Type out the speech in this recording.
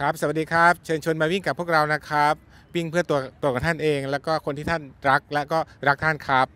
ครับสวัสดีครับ เชิญชวนมาวิ่งกับพวกเรานะครับ วิ่งเพื่อตัวตัวของท่านเอง แล้วก็คนที่ท่านรักและก็รักท่านครับ